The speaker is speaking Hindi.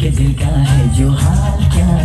के दिल का है जो हाल क्या